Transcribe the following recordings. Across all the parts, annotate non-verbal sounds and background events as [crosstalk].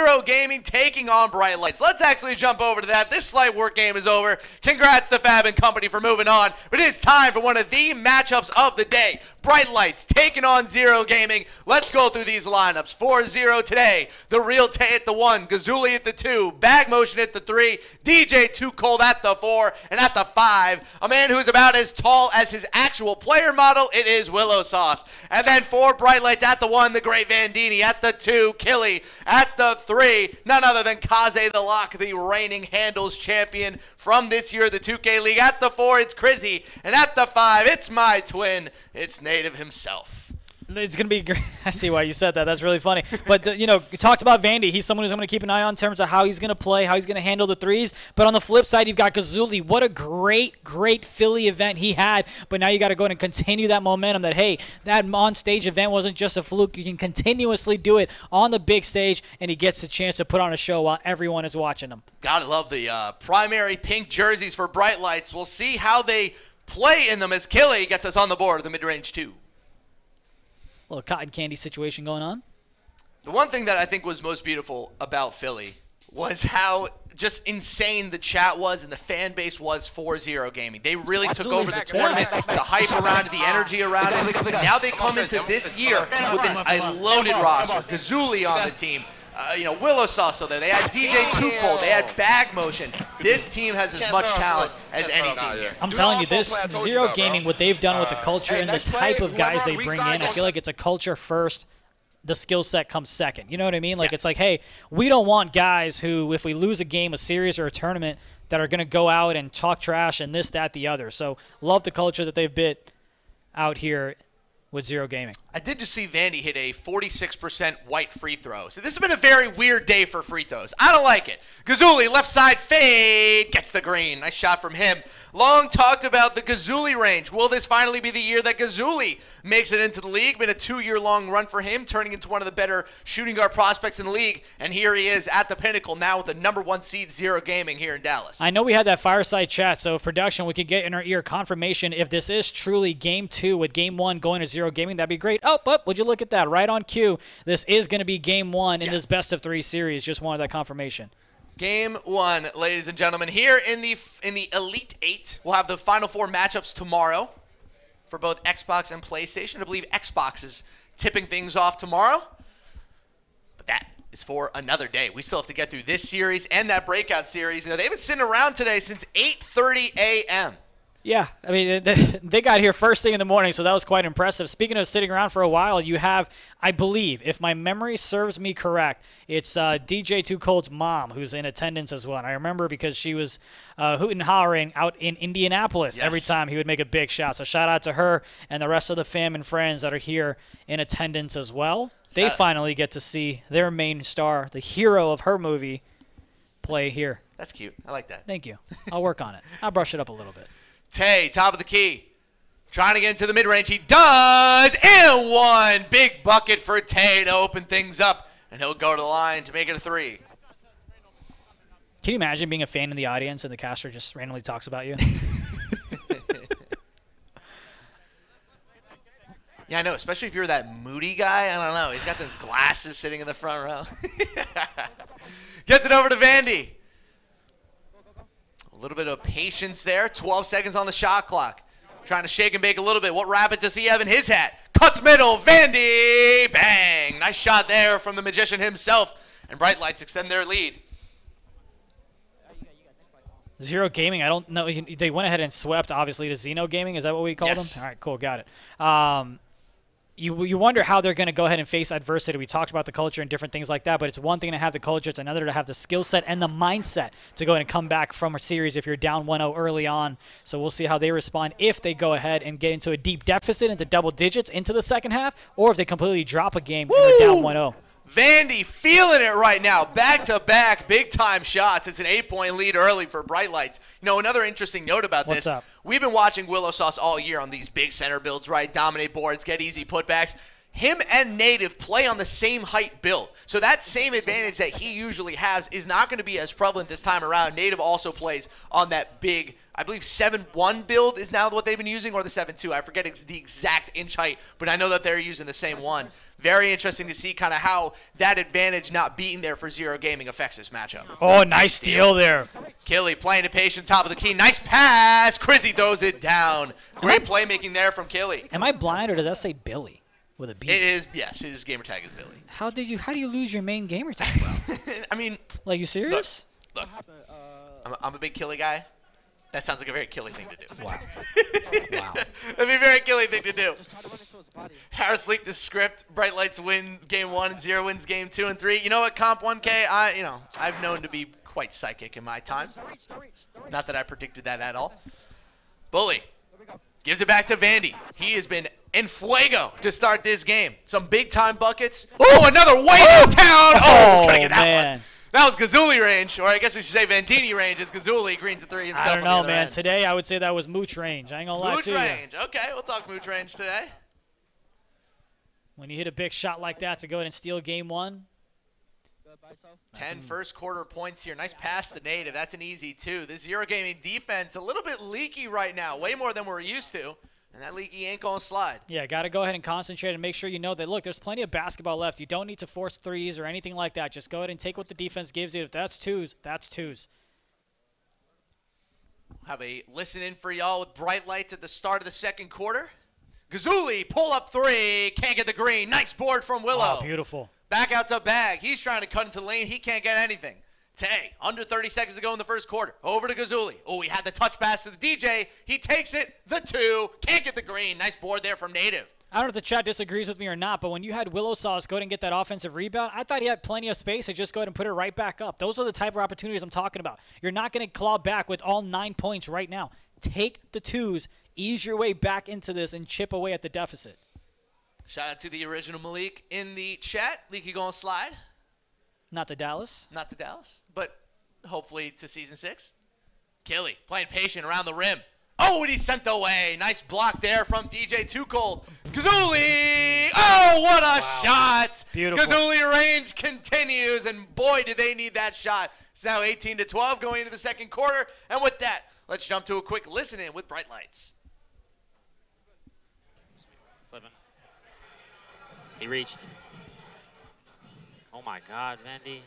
Zero Gaming taking on Bright Lights. Let's actually jump over to that. This slight work game is over. Congrats to Fab and company for moving on. But it is time for one of the matchups of the day. Bright Lights taking on Zero Gaming. Let's go through these lineups. 4-0 today. The Real Tay at the 1, Gazuli at the 2, Bag Motion at the 3, DJ Too Cold at the 4, and at the 5, a man who's about as tall as his actual player model, it is Willow Sauce. And then four Bright Lights at the 1, the Great Vandini at the 2, Killy at the three, none other than Kaze the Lock, the reigning handles champion from this year, the 2K League. At the four, it's Crizzy. And at the five, it's my twin. It's Native himself. It's going to be great. [laughs] I see why you said that. That's really funny. But, the, you know, you talked about Vandy. He's someone who's going to keep an eye on in terms of how he's going to play, how he's going to handle the threes. But on the flip side, you've got Gazuli. What a great, great Philly event he had. But now you got to go and continue that momentum that, hey, that on-stage event wasn't just a fluke. You can continuously do it on the big stage, and he gets the chance to put on a show while everyone is watching him. Gotta love the uh, primary pink jerseys for Bright Lights. We'll see how they play in them as Kelly gets us on the board of the mid-range two A little cotton candy situation going on. The one thing that I think was most beautiful about Philly was how just insane the chat was and the fan base was for Zero Gaming. They really took over the tournament, the hype around it, the energy around it. Now they come into this year with an, a loaded roster. Gazuli on the team. Uh, you know, Willow Sauce there. They had DJ Too Cold. They had Bag Motion. This team has as much talent as any team here. I'm telling you, this Zero Gaming, what they've done with the culture and the type of guys they bring in, I feel like it's a culture first the skill set comes second. You know what I mean? Like yeah. it's like, hey, we don't want guys who, if we lose a game, a series, or a tournament, that are going to go out and talk trash and this, that, the other. So love the culture that they've bit out here with Zero Gaming. I did just see Vandy hit a 46% white free throw. So this has been a very weird day for free throws. I don't like it. Gazuli, left side fade, gets the green. Nice shot from him. Long talked about the Gazuli range. Will this finally be the year that Gazuli makes it into the league? Been a two-year-long run for him, turning into one of the better shooting guard prospects in the league. And here he is at the pinnacle now with the number one seed, Zero Gaming, here in Dallas. I know we had that fireside chat, so production, we could get in our ear confirmation if this is truly game two with game one going to Zero Gaming. That'd be great. Oh, oh would you look at that? Right on cue. This is going to be game one in yeah. this best of three series. Just wanted that confirmation. Game one, ladies and gentlemen. Here in the in the Elite Eight, we'll have the Final Four matchups tomorrow for both Xbox and PlayStation. I believe Xbox is tipping things off tomorrow, but that is for another day. We still have to get through this series and that breakout series. You know, they've been sitting around today since 8:30 a.m. Yeah, I mean, [laughs] they got here first thing in the morning, so that was quite impressive. Speaking of sitting around for a while, you have, I believe, if my memory serves me correct, it's uh, DJ Too Cold's mom who's in attendance as well. And I remember because she was uh, hooting hollering out in Indianapolis yes. every time he would make a big shot. So shout out to her and the rest of the fam and friends that are here in attendance as well. They finally get to see their main star, the hero of her movie, play that's, here. That's cute. I like that. Thank you. I'll work on it. I'll brush it up a little bit. Tay, top of the key. Trying to get into the mid range. He does. And one. Big bucket for Tay to open things up. And he'll go to the line to make it a three. Can you imagine being a fan in the audience and the caster just randomly talks about you? [laughs] yeah, I know. Especially if you're that moody guy. I don't know. He's got those glasses sitting in the front row. [laughs] Gets it over to Vandy. A little bit of patience there. 12 seconds on the shot clock. Trying to shake and bake a little bit. What rabbit does he have in his hat? Cuts middle. Vandy. Bang. Nice shot there from the magician himself. And Bright Lights extend their lead. Zero Gaming, I don't know. They went ahead and swept, obviously, to Zeno Gaming. Is that what we called yes. them? All right, cool. Got it. Um, you you wonder how they're going to go ahead and face adversity. We talked about the culture and different things like that, but it's one thing to have the culture, it's another to have the skill set and the mindset to go ahead and come back from a series if you're down 1-0 early on. So we'll see how they respond if they go ahead and get into a deep deficit into double digits into the second half, or if they completely drop a game Woo! and they're down 1-0. Vandy feeling it right now. Back to back, big time shots. It's an eight point lead early for Bright Lights. You know, another interesting note about What's this up? we've been watching Willow Sauce all year on these big center builds, right? Dominate boards, get easy putbacks. Him and Native play on the same height build. So that same advantage that he usually has is not going to be as prevalent this time around. Native also plays on that big, I believe 7-1 build is now what they've been using, or the 7-2. I forget ex- the exact inch height, but I know that they're using the same one. Very interesting to see kind of how that advantage not being there for Zero Gaming affects this matchup. Oh, nice steal there. Killy playing to patient, top of the key. Nice pass. Crizzy throws it down. Great playmaking there from Killy. Am I blind or does that say Billy with a B? It is, yes, his gamer tag is Billy. How did you? How do you lose your main gamer tag. [laughs] I mean, like you serious? look, I'm a, I'm a big Killy guy. That sounds like a very Killy thing to do. Wow. [laughs] wow. That'd be a very Killy thing to do. Harris leaked the script. Bright Lights wins game one, and Zero wins game two and three. You know what, Comp 1K, I, you know, I've known to be quite psychic in my time. Not that I predicted that at all. Bully gives it back to Vandy. He has been in fuego to start this game. Some big time buckets. Oh, another way downtown. Oh, Oh, trying to get oh, that man. one. That was Gazuli range, or I guess we should say Vandini range, Is Gazuli greens the three himself. I don't know, man. end. Today I would say that was mooch range. I ain't gonna lie Mooch to you. range. Okay, we'll talk mooch range today. When you hit a big shot like that to go ahead and steal game one, 10 first quarter points here. Nice pass to Native. That's an easy two. This zero gaming defense a little bit leaky right now, way more than we're used to. And that leaky ain't gonna slide. yeah, got to go ahead and concentrate and make sure you know that. Look, there's plenty of basketball left. You don't need to force threes or anything like that. Just go ahead and take what the defense gives you. If that's twos, that's twos. Have a listen in for y'all with bright lights at the start of the second quarter. Gazuli, pull up three, can't get the green. Nice board from Willow. Oh, beautiful. Back out to bag. He's trying to cut into lane. He can't get anything. Tay, under 30 seconds to go in the first quarter. Over to Gazuli. Oh, he had the touch pass to the DJ. He takes it. The two. Can't get the green. Nice board there from Native. I don't know if the chat disagrees with me or not, but when you had Willow Sauce go ahead and get that offensive rebound, I thought he had plenty of space to just go ahead and put it right back up. Those are the type of opportunities I'm talking about. You're not going to claw back with all nine points right now. Take the twos, ease your way back into this, and chip away at the deficit. Shout out to the original Malik in the chat. Leaky going to slide. Not to Dallas. Not to Dallas, but hopefully to season six. Killy playing patient around the rim. Oh, and he's sent away. Nice block there from DJ Too Cold. Gazuli! Oh, what a shot! Beautiful. Gazuli range continues, and boy, do they need that shot. It's now 18 to 12 going into the second quarter. And with that, let's jump to a quick listen in with Bright Lights. He reached. Oh my God, Vandy.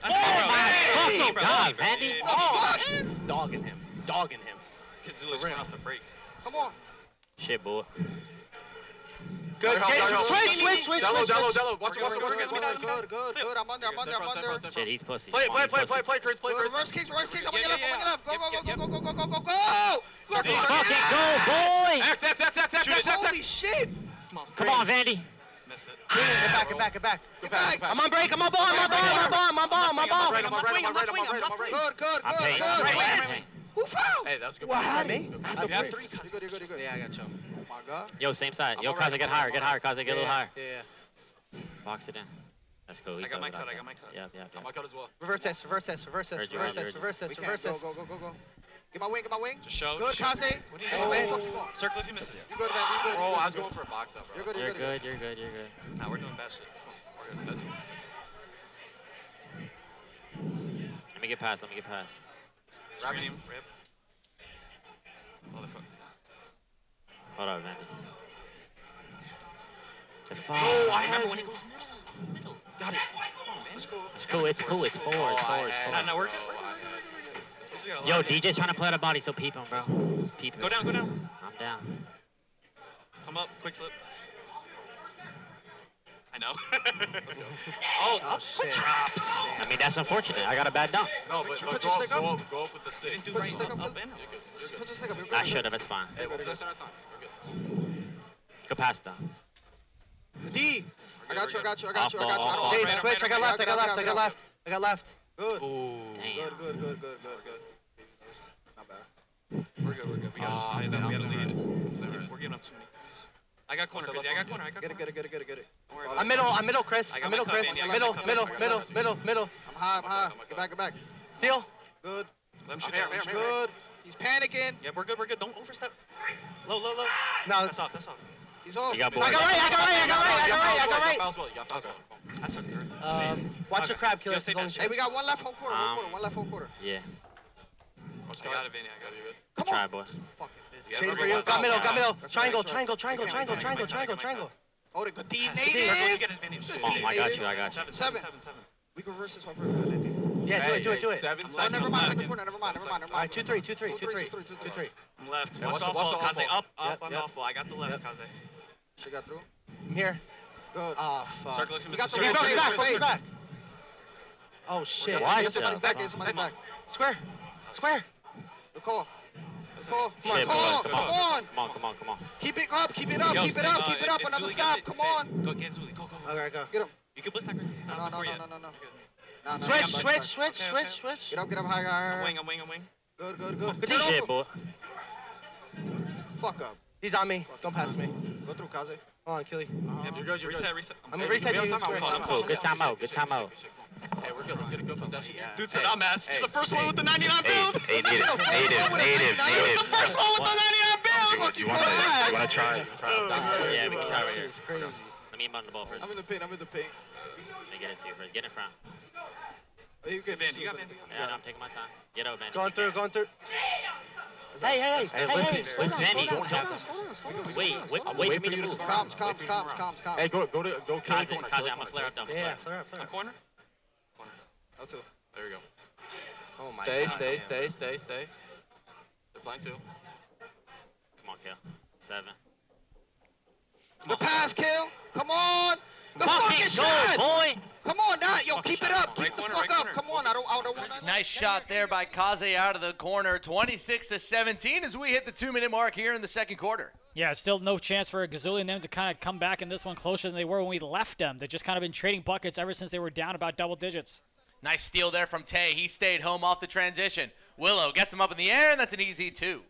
That's Oh my Hey, oh bro. God, Hey, bro. Vandy. Yeah. Oh, dogging him, dogging him. Gazuli's going off the break. Come on. Shit, boy. Good. Go, go, Get- go, go. Switch, switch, switch, Dello, switch. Dello, switch. Dello. Watch it, watch it, watch it. Good, good, good, good. I'm under, I'm under, I'm under. Shit, he's pussy. Play, Come play, on, play, he's play, pussy. play, Chris, play, Good. Chris. Reverse kicks, reverse kicks. I'm on Yeah, your left, I'm on your left. Go, yeah. go, Yep, go, yep, go, go, go, go, go, go. Start Good. this, start Fucking go, boy! X, X, X, X, X, Shoot X, it. X, Holy X. shit. Come on. Come on, Vandy. Missed it. Get back, get back, get back. Get back. back. I'm on break, I'm on ball, I'm on ball, I'm on ball, I'm on ball, I'm on I'm ball. right, I'm right, I'm right, I'm right, I'm right. Good, good, I'm good, good. I'm paying. I'm Wait. paying. Who fouled? Hey, that was a good. What, play. me? Good I play. have I have three. You're good, you're good, you're good. Yeah, I got you. Oh my god. Yo, same side. Yo, alright, Kaza, get higher, get I'm higher, Kaza, get a little higher. Yeah, yeah. Box it in. That's cool. I got my cut, I got my that. cut. Yep, yep, I got my cut as well. Reverse test, reverse test, reverse test, reverse heard test, reverse test, reverse can't. test. Go, go, go, go, go. Get my wing, get my wing. Just show. Good, just show. Kase. What are you Hey, doing? hey, oh. fuck you, ball. Circle if you miss it. You good, man, you good. Oh, you I was going for a box up, bro. You're good, You're you're good. good, you're good, you're good. Nah, we're doing bad shit. We're good. Let's go. Let's. Let me get past, let me get past. Screen him. Rip. Motherfucker. Hold up, Vandy. The fuck. Oh, I remember when he goes middle. Middle. Got it. Come on, man. It's cool. It's cool, it's cool, it's four, it's oh, four, it's Nah, four. no, we're good. We're good. Yo, lot DJ's trying to play out of body, so peep him, bro. Peep him. Go down, go down. I'm down. Come up, quick slip. I know. [laughs] Let's go. Oh, oh up shit. drops. I mean, that's unfortunate. I got a bad dunk. No, but- but go up- go go up with the stick. Didn't do Put right. your stick Up, up, up put- in. You're good. Put your stick up. You're good. I should have, it's fine. Hey, what was that center time? We're good. Go past them. D. I got you, I got you, I got you, I got you. I Off don't ball, Hey, off ball. switch, I got left, I got left, I got left. I got left. Good. Ooh. Damn. Good, good, good, good, good, good. Not bad. We're good, we're good. We gotta just Oh, tie it up. We gotta I'm lead. We're giving up too many threes. I got corner, Chris. I got corner. I got it, corner. get it, get it, get it, get it. I'm middle, I'm middle, Chris. I got I'm middle, Chris. Andy. I got Middle, middle, middle, middle, middle. I'm high, I'm high. Get back, get back. Steal. Good. Let him shoot Here, that. Let him here, shoot that. Good. He's panicking. Yeah, we're good. We're good. Don't overstep. Low, low, low. No, That's off. That's off. he's He's off. I got right, I got right, I got right, I got right, I got right. Foul well. You got foul well. That's a third. Um, watch the crab killer. Yeah, say it's only- that Hey, we got one left home quarter, one Um, quarter, one left home quarter. Yeah. I got it, Vinny. I got it. Come Try, on. boy. Fucking bitch. Yeah, Chain for you. Got foul. middle, got middle. That's Triangle, right, triangle, triangle, triangle, triangle, triangle, triangle. Hold it, good D, Circle, you native. get it, Vinny. Good Come on, D, I got you, I got you. Seven, Seven. seven, seven. We can reverse this one for a Yeah, do it, do it, do it. Seven Oh, seconds. never mind, left. never mind, never mind, never mind, never All right, mind. two, three, two, three, Two, two, three, three, two, three, two, two, three. I'm left. Hey, Watch watch the off watch ball, Kaze. Up, up, Yep, on yep. off ball. I got the left, Yep. Kaze. She got through. I'm here. Good. Oh, fuck. Circle if you You miss got the the right circle. back, right go, back. Oh, shit. Why? Get somebody's back, get somebody's back. Square. Square. Good call. Good call. Shit, Come on, Come come on. on. Come on, come on, come on. Keep it up, keep it up, Yo, keep it up, uh, keep it up. Another stop, come on. Go get Zuli. Go, go, go. Okay, go. Get him. You can blitz that He's not No, on the no, no, no, no, no. You're good. Nah, nah, Switch, nah, nah, switch, switch, Okay, switch, okay. switch. Get up, get up higher, higher, I'm wing, I'm wing, I'm wing. Good, good, good. Good Turn Shit, boy. Fuck up. He's on me. Don't pass me. Go through, Kaze. Hold on, Killy. Yep, you're good. You're Reset, good. reset. I'm Hey, gonna reset we have you. time out, we Square. have time out. Good timeout, good timeout. Hey, we're good. Let's get a good possession. Yeah. Dude said Hey, I'm ass. hey, the first one with the 99 Hey, build. hey, native, native, native, You're the native. first one with the 99 build. Fuck You you, wanna, ass. you wanna try? Yeah, we can try right Shit here. is crazy. Let me inbound the ball first. I'm in the paint, I'm in the paint. Let me get into you first. Get in front. Oh, you get Van, you got Van. Yeah, no, I'm taking my time. Get out, Vanny. Going through, going through. Hey, hey, hey, hey, Hey, hey, listen, hey, slow listen, down, don't have slow down, slow down, slow down, Wait, slow wait, down. wait Wait for me to you to move. score. Comms, Wait comms, for comms, comms, comms. Hey, go, go to, go kill Kaze, corner. Kaze, kill I'm gonna flare up down. Yeah, flare. flare up, flare A up. corner? L two. There we go. Oh my Stay, God. stay, stay, stay, stay. They're playing two. Come on, kill. Seven. The pass, kill. Come on. The fucking Fucking shot. go, boy! Come on, now, yo, Fucking keep it up. Keep Right it the corner, fuck right up. corner. Come on, I don't, I don't want that. Nice shot there by Kaze out of the corner. 26 to 17 as we hit the two minute mark here in the second quarter. Yeah, still no chance for Gazillion them to kind of come back in this one closer than they were when we left them. They've just kind of been trading buckets ever since they were down about double digits. Nice steal there from Tay. He stayed home off the transition. Willow gets him up in the air, and that's an easy two.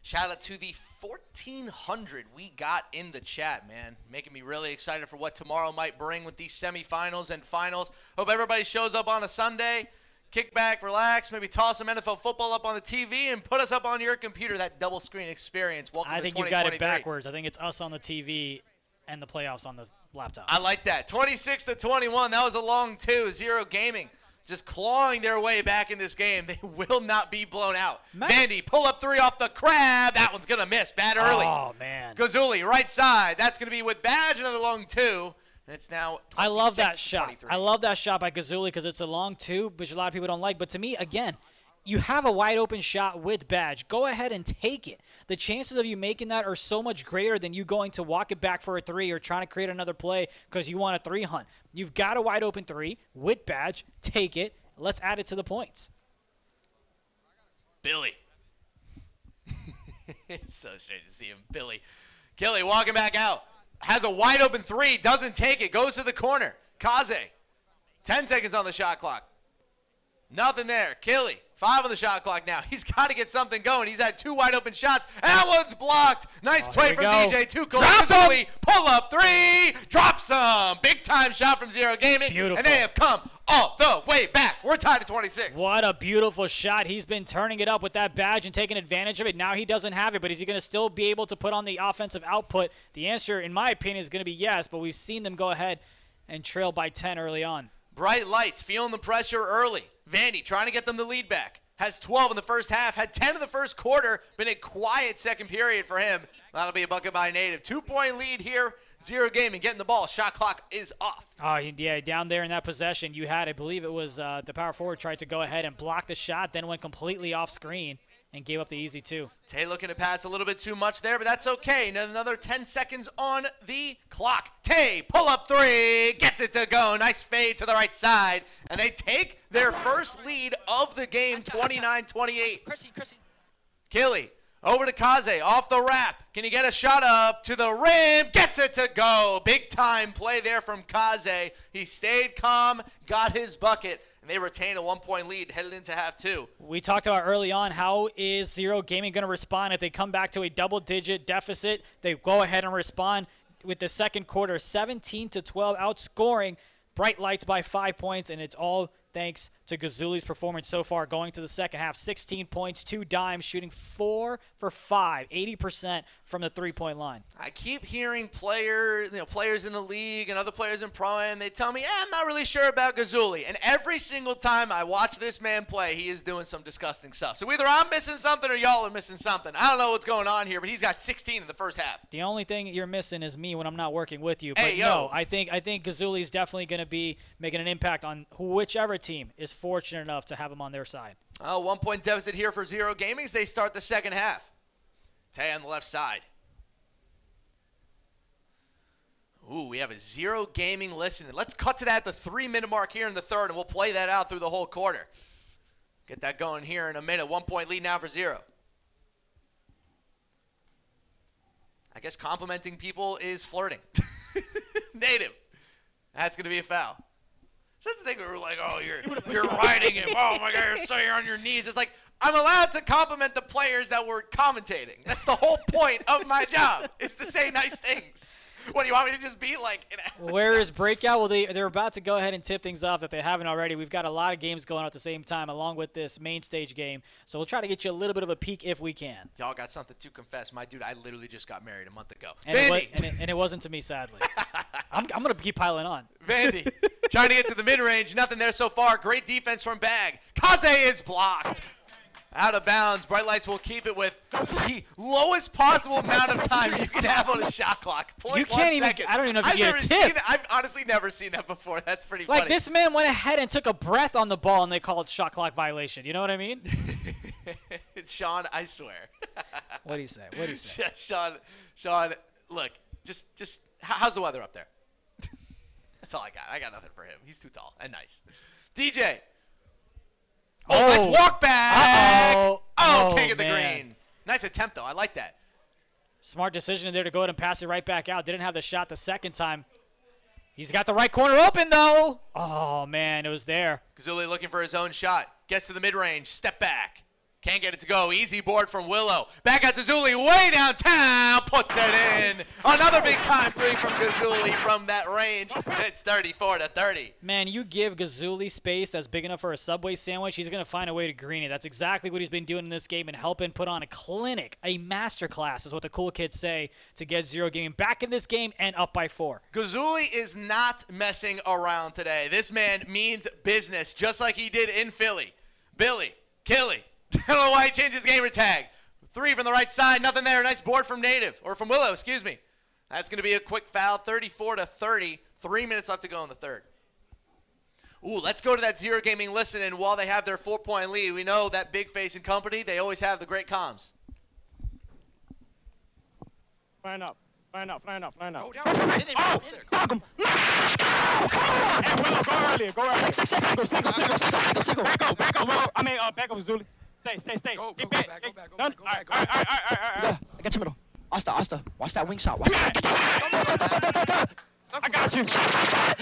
Shout out to the 1,400 we got in the chat, man. Making me really excited for what tomorrow might bring with these semifinals and finals. Hope everybody shows up on a Sunday. Kick back, relax, maybe toss some NFL football up on the TV and put us up on your computer. That double screen experience. Welcome I think you've got it backwards. I think it's us on the TV and the playoffs on the laptop. I like that. 26 to 21. That was a long two. Zero gaming. Just clawing their way back in this game. [laughs] They will not be blown out. Man. Vandy, pull up three off the crab. That one's going to miss. Bad early. Oh, man. Gazuli, right side. That's going to be with Badge. Another long two. And it's now I love that shot. I love that shot by Gazuli because it's a long two, which a lot of people don't like. But to me, again, you have a wide open shot with Badge. Go ahead and take it. The chances of you making that are so much greater than you going to walk it back for a three or trying to create another play because you want a three hunt. You've got a wide open three with Badge. Take it. Let's add it to the points. Billy. it's [laughs] so strange to see him. Billy. Kelly walking back out. Has a wide open three. Doesn't take it. Goes to the corner. Kaze. 10 seconds on the shot clock. Nothing there. Kelly. Five on the shot clock now. [laughs] He's got to get something going. He's had two wide open shots. That one's blocked. Nice Oh, play from go. DJ Two! Gazuli, Pull up three. Drop some. Big time shot from Zero Gaming. Beautiful. And they have come all the way back. We're tied at 26. What a beautiful shot. He's been turning it up with that badge and taking advantage of it. Now he doesn't have it, but is he going to still be able to put on the offensive output? The answer, in my opinion, is going to be yes, but we've seen them go ahead and trail by 10 early on. Bright lights, feeling the pressure early. Vandy trying to get them the lead back. Has 12 in the first half, had 10 in the first quarter. Been a quiet second period for him. That'll be a bucket by native. Two point lead here. Zero game, and getting the ball. Shot clock is off. Oh, yeah, down there in that possession, you had, I believe it was uh, the power forward tried to go ahead and block the shot, then went completely off screen and gave up the easy two. Tay looking to pass a little bit too much there, but that's okay. Another 10 seconds on the clock. Tay, pull up three, gets it to go. Nice fade to the right side. And they take their first lead of the game, 29 28. Chrissy, Chrissy. Killy over to Kaze off the wrap. Can he get a shot up to the rim? Gets it to go. Big time play there from Kaze. He stayed calm, got his bucket, and they retain a one point lead headed into half two. We talked about early on how is Zero Gaming going to respond if they come back to a double digit deficit. They go ahead and respond with the second quarter 17 to 12 outscoring Bright Lights by 5 points and it's all thanks to Gazuli's performance so far going to the second half. 16 points, two dimes, shooting four for five, 80% from the three-point line. I keep hearing players, you know, players in the league and other players in pro, and they tell me, eh, I'm not really sure about Gazuli. And every single time I watch this man play, he is doing some disgusting stuff. So either I'm missing something or y'all are missing something. I don't know what's going on here, but he's got 16 in the first half. The only thing you're missing is me when I'm not working with you. But Hey, yo. no, I think I think Gazuli's definitely going to be making an impact on whichever team is fortunate enough to have him on their side. Oh, one point deficit here for Zero Gaming as they start the second half. Tay on the left side. Ooh, we have a Zero Gaming listening. Let's cut to that at the three minute mark here in the third, and we'll play that out through the whole quarter. Get that going here in a minute. One point lead now for Zero. I guess complimenting people is flirting. [laughs] Native. That's going to be a foul. So that's the thing where we're like, oh, you're [laughs] you're riding him. Oh my God, you're so you're on your knees. It's like I'm allowed to compliment the players that were commentating. That's the whole point of my job is to say nice things. What do you want me to just be like? [laughs] Where is breakout? Well, they they're about to go ahead and tip things off that they haven't already. We've got a lot of games going on at the same time, along with this main stage game. So we'll try to get you a little bit of a peek if we can. Y'all got something to confess, my dude. I literally just got married a month ago. And, it, wa- Vandy, and, it, and it wasn't to me, sadly. [laughs] I'm, I'm gonna keep piling on. Vandy, [laughs] trying to get to the mid range. Nothing there so far. Great defense from Bag. Kaze is blocked. Out of bounds. Bright Lights will keep it with the lowest possible amount of time you can have on a shot clock. Point You can't even- second. I don't even know if you I've get a tip. Seen that. I've honestly never seen that before. That's pretty Like funny. this man went ahead and took a breath on the ball, and they called shot clock violation. You know what I mean? [laughs] Sean, I swear. What do you say? What do you say? [laughs] Sean, Sean, look, just, just, how's the weather up there? [laughs] That's all I got. I got nothing for him. He's too tall and nice. DJ. Oh, Oh. nice walk back. Get the man. green. Nice attempt though. I like that. Smart decision there to go ahead and pass it right back out. Didn't have the shot the second time. He's got the right corner open though. Oh man, it was there. Gazuli looking for his own shot. Gets to the mid range. Step back. Can't get it to go. Easy board from Willow. Back to Zuli. Way downtown. Puts it in. Another big time three from Gazuli from that range. It's 34 to 30. Man, you give Gazuli space that's big enough for a Subway sandwich, he's going to find a way to green it. That's exactly what he's been doing in this game and helping put on a clinic, a masterclass, is what the cool kids say, to get Zero game back in this game and up by four. Gazuli is not messing around today. This man means business, just like he did in Philly. Billy, Killy. I don't know why he changed his gamer tag. Three from the right side, nothing there. Nice board from Native, or from Willow, excuse me. That's going to be a quick foul, 34 to 30. Three minutes left to go in the third. Ooh, let's go to that zero gaming listen. And while they have their four point lead, we know that big face and company, they always have the great comms. Flying up. Flying up, flying up, flying up. Go down. Hit it. Oh, Hit it. dog 'em. Hey, Willow, go earlier. Go earlier. Single, single, single, single, single, single. Back up, back up, Willow. I mean, uh, back up, Zuli. Stay, stay, stay. Go, go, Get go back. back, go back, go back, go back, go all right, back. all right, all right, all right, all right. I got your middle. Asta, Asta. Watch that wing shot. Watch that. I got you. Shot, shot, shot.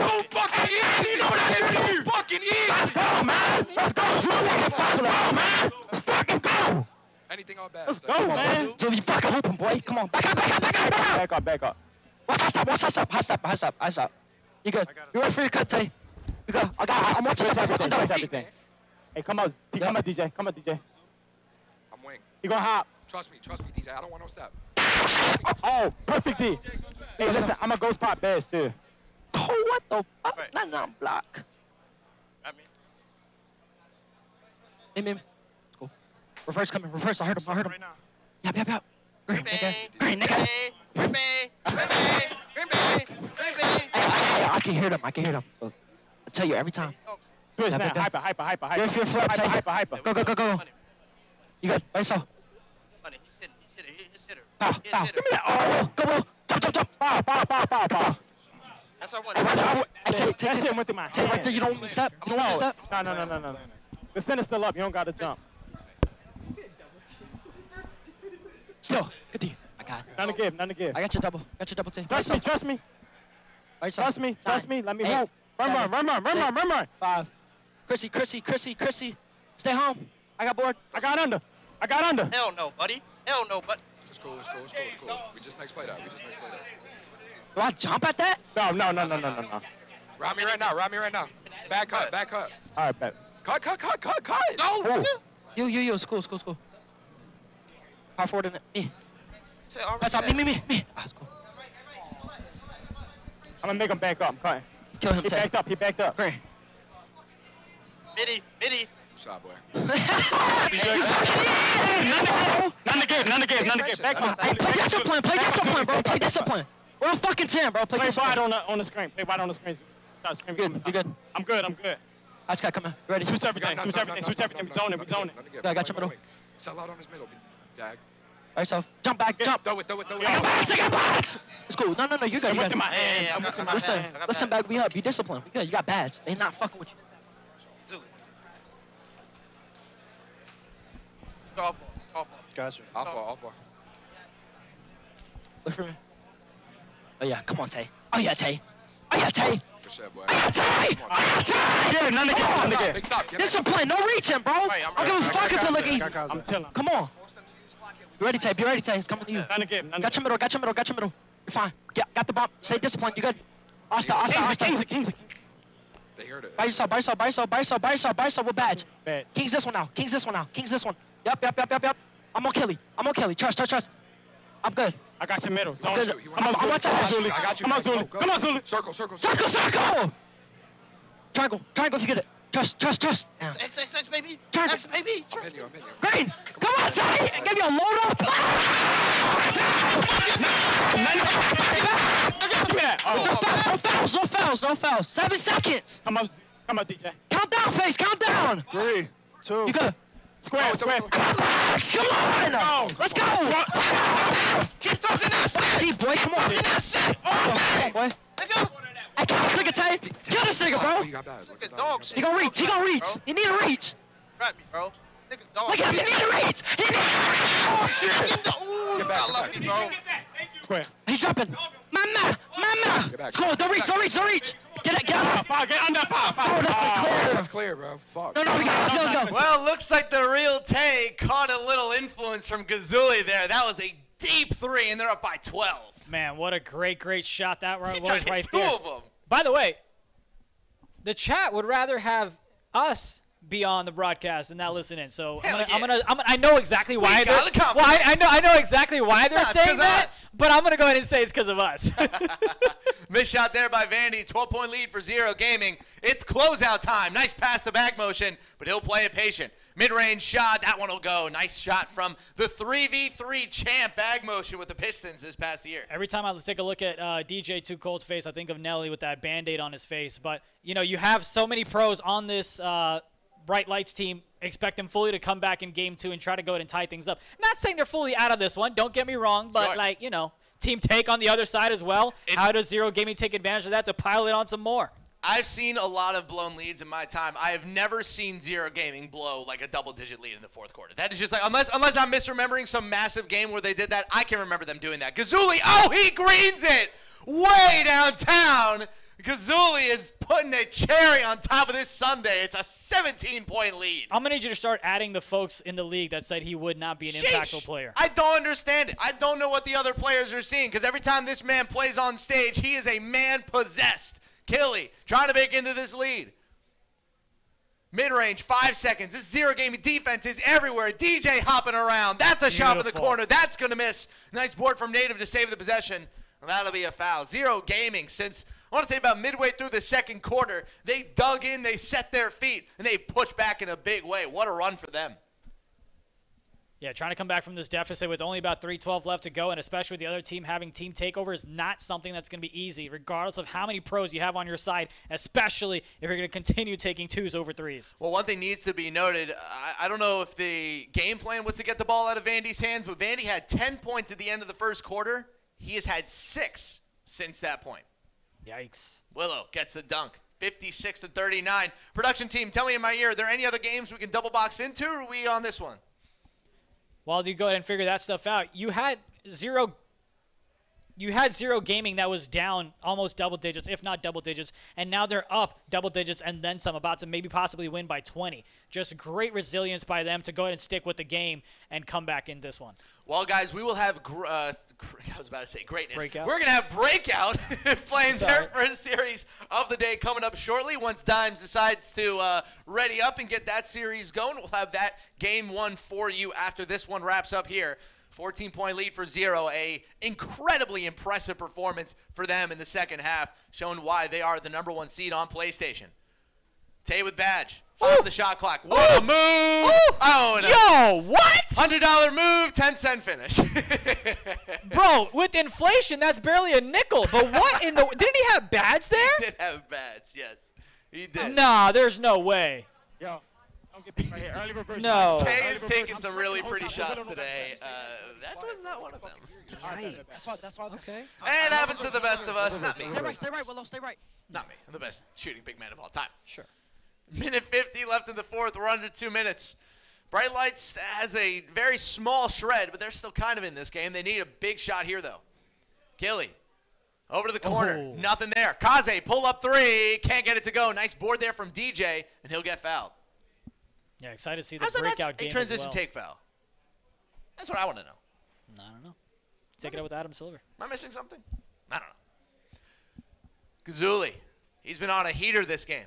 Go fucking easy. Go fucking easy. Let's go, man. Let's go. Julie, let's go, man. Let's fucking go. Anything on bad. Let's go, man. Julie, fucking hooping, boy. Come on. Back up, back up, back up, back up. Back up, back up. Watch high stop, watch high stop, high stop, high stop, high stop. You good. I got it. You ready for your cut, Tay? You good. I got I'm watching it. I'm watching Watch everything. Hey, come out. D- Come out, DJ. Come out, DJ. I'm wing. He gonna hop. Trust me, trust me, DJ. I don't want no step. Oh, perfect D. Hey, listen, I'm a ghost pop bass too. Oh, what the fuck? Right. Nah, nah, block. I mean, Hey, man. Let's go. Reverse coming, reverse. I heard him, I heard him. right now. Yep, yep, yep. Green, nigga. Green, nigga. Hey, Green Bay, Green Bay, Green Bay, Green Bay. I, I, I can hear them, I can hear them. Oh. I tell you every time. Switch Yeah, now. Hyper, hyper, hyper, hyper. if you're flat, Hyper, Tay. hyper, hyper. Go, go, go, go. You good? Right, so. Money, he's hitting, he's hitting, he's hitting. Pow, He's pow. hitting. Give me that. Oh, go, go. Jump, jump, jump. Pow, pow, pow, pow, pow. That's our one. Hey, right there, I would- I tell you, That take, shit take, went through my take right there. hand. You don't want me to step. You don't want me to step. No, no, no, no, no. The center's still up. You don't gotta jump. Still. Good D. I got it. None to give, none to give. I got your double. Got your double Tay. Trust me, trust me, Right, so. trust me, trust me. Let me eight, hoop. Run, run, seven, run, run, run, run, run, run. Five. Chrissy, Chrissy, Chrissy, Chrissy. Stay home. I got bored. I got under. I got under. Hell no, buddy. Hell no, but It's cool, it's cool, it's cool, it's cool. We just next play that. We just next play that. Do I jump at that? No, no, no, no, no, no, no. Ride me right now, ride me right now. Back cut, back cut. All right, bet. Cut, cut, cut, cut, cut. go, Oh. nigga. Yo, yo, yo, school, school, school. Power forward in it. Me. That's all. Me, me, me, me. Ah, it's cool. I'm gonna make him back up. I'm cutting. Kill him, He backed up. He backed up. Green. Midi, midi. Shot boy. [laughs] None again. None again. None again. Back up. Hey, play discipline. Play discipline, bro. Play discipline. We're on fucking 10, bro. Play Play discipline. wide on the on the screen. Play wide on the screen. Start screen. You good? You good? I'm good. I'm good. I just got coming. You ready? Switch everything. Switch everything. Switch everything. We zone it. We zone it. Yeah, I got your middle. Sell out on his middle. Dag. Right, so jump back, jump. Throw it, throw it, throw it. I got box, I got box. It's cool. No, no, no, you're good. I'm You with good. my Yeah, yeah, hand. I'm I with got my my Listen, hand. Listen, back me up. Be disciplined. We good. You got badge. They not fucking with you. Dude. Go off ball. Off ball. Gotcha. Off ball, off ball. Look for me. Oh yeah, come on, Tay. Oh yeah, Tay. Oh yeah, Tay. Good shit, boy. Oh yeah, Tay. Oh yeah, Tay. Yeah, none again. None again. Big stop. Get back. Discipline. No reaching, bro. Right, I'm I don't give a right. fuck if it look easy. I'm telling. Come on. You ready, Tay? Be ready, Tay. It's coming to you. None again. None Got your middle. Got your middle. Got your middle. You're fine. Get, got the bump. Stay disciplined. You good? Asta, Asta, Kings, Asta. Kings, Kings. They heard it. By yourself, by yourself, by yourself, by yourself, by yourself, by yourself with badge. Bad. King's this one now. King's this one now. King's this one. Yep, yep, yep, yep, yep. I'm on Kelly. I'm on Kelly. Trust, trust, trust. I'm good. I got your middle. Zone Good. shoot. He Come on, wants- I'm Zuli. watching Come on, that. Zuli. I got you. Come on, man. Zuli. Go, go. Come on, Zuli. Circle, circle, Circle, circle. Triangle, triangle if you get it. Trust, trust, trust. Yeah. X, X, X, X, baby. Turn. X, baby. I'm in you, I'm in you. Green, come on, Tay. Give you a load up. Give me that. No Oh. fouls, no fouls, no fouls, no fouls. Seven seconds. Come on, come on, DJ. Count down, face. Count down. Three, two. You good? Square, oh, square. Come on, Max. Come on. Let's go. Get talking that shit. Deep boy, come on. Talking that shit all day. on, boy. Nigga. Hey, kill this nigga, Tay. Kill this nigga, bro. you got bad. Look Niggas at dog that. shit. He gonna reach. He gonna reach. He need to reach. Grab me, bro. Niggas dog Look at him. He need to reach. He need Oh, shit. Ooh, I love you, bro. Square. He's jumping. Mama, mama. Get back. Score. Don't reach. Don't reach. Don't reach. Get it. Get Foul, it. foul, get under foul, foul. Oh, that's a Oh. clear. That's clear, bro. Fuck. No, no, we got. Let's go. Let's go. Well, looks like the real Tay caught a little influence from Gazuli there. That was a deep three, and they're up by 12. Man, what a great, great shot that He was tried to right hit two there. of them. By the way, the chat would rather have us be on the broadcast and not listen in. So I'm gonna, yeah. I'm gonna, I'm gonna, I know exactly why they're. Well, I, I know, I know exactly why they're saying that. But I'm gonna go ahead and say it's because of us. [laughs] Missed shot there by Vandy. 12 point lead for Zero Gaming. It's closeout time. Nice pass the back motion, but he'll play it patient. Mid range shot. That one will go. Nice shot from the 3v3 champ bag motion with the Pistons this past year. Every time I take a look at uh, DJ Too Cold's face, I think of Nelly with that band aid on his face. But, you know, you have so many pros on this uh, Bright Lights team. Expect them fully to come back in game two and try to go ahead and tie things up. Not saying they're fully out of this one. Don't get me wrong. But, Sure. like, you know, team take on the other side as well. It's- How does Zero Gaming take advantage of that to pile it on some more? I've seen a lot of blown leads in my time. I have never seen Zero Gaming blow like a double-digit lead in the fourth quarter. That is just like unless unless I'm misremembering some massive game where they did that. I can remember them doing that. Gazuli, oh, he greens it way downtown. Gazuli is putting a cherry on top of this Sunday. It's a 17-point lead. I'm going to need you to start adding the folks in the league that said he would not be an Sheesh. impactful player. I don't understand it. I don't know what the other players are seeing because every time this man plays on stage, he is a man possessed. Killy trying to make into this lead. Mid range, five seconds. This zero gaming defense is everywhere. DJ hopping around. That's a shot from the corner. That's going to miss. Nice board from Native to save the possession. That'll be a foul. Zero gaming since, I want to say about midway through the second quarter, they dug in, they set their feet, and they pushed back in a big way. What a run for them. Yeah, trying to come back from this deficit with only about 312 left to go, and especially with the other team having team takeover is not something that's going to be easy, regardless of how many pros you have on your side, especially if you're going to continue taking twos over threes. Well, one thing needs to be noted. I, I don't know if the game plan was to get the ball out of Vandy's hands, but Vandy had 10 points at the end of the first quarter. He has had six since that point. Yikes. Willow gets the dunk. 56 to 39. Production team, tell me in my ear, are there any other games we can double box into, or are we on this one? While you go ahead and figure that stuff out, you had zero you had Zero Gaming that was down almost double digits, if not double digits, and now they're up double digits and then some, about to maybe possibly win by 20. Just great resilience by them to go ahead and stick with the game and come back in this one. Well, guys, we will have. Gr- uh, [laughs] I was about to say greatness. Breakout? We're gonna have breakout [laughs] playing It's their alright. first series of the day coming up shortly. Once Dimes decides to uh, ready up and get that series going, we'll have that game one for you after this one wraps up here. 14 point lead for zero. A incredibly impressive performance for them in the second half, showing why they are the number one seed on PlayStation. Tay with badge. Follow the shot clock. What a move! Oh, no. Yo, what? Hundred dollar move, ten cent finish. [laughs] Bro, with inflation, that's barely a nickel. But what in the. Didn't he have badge there? He did have a badge, yes, he did. Nah, there's no way. Yo, don't get picked right. Early. No. Tay is taking some really pretty shots today. Uh, that was not one of them. That's why. That's why. Okay. And it happens to the best of us. Not me. Stay right, stay right, Willow, stay right. Not me. I'm the best shooting big man of all time. Sure. Minute 50 left in the fourth. We're under two minutes. Bright Lights has a very small shred, but they're still kind of in this game. They need a big shot here, though. Killy. Over to the corner. Oh. Nothing there. Kaze, pull up three. Can't get it to go. Nice board there from DJ, and he'll get fouled. Yeah, excited to see the How's that breakout a game. as transition well. take foul? That's what I want to know. I don't know. Take it up with Adam Silver. Am I missing something? I don't know. Gazuli. He's been on a heater this game.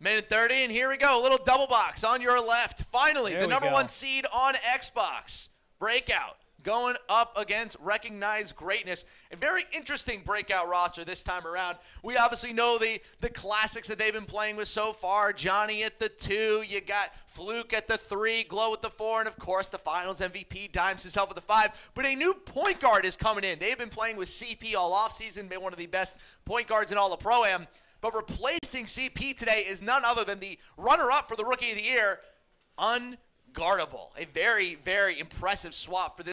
Minute 30, and here we go. A little double box on your left. Finally, There the number go. one seed on Xbox. Breakout. Going up against recognized greatness. A very interesting breakout roster this time around. We obviously know the, the classics that they've been playing with so far. Johnny at the two. You got Fluke at the three. Glow at the four. And of course, the finals MVP, Dimes himself at the five. But a new point guard is coming in. They've been playing with CP all offseason. Been one of the best point guards in all of Pro Am. But replacing CP today is none other than the runner up for the Rookie of the Year, Unguardable. A very, very impressive swap for this.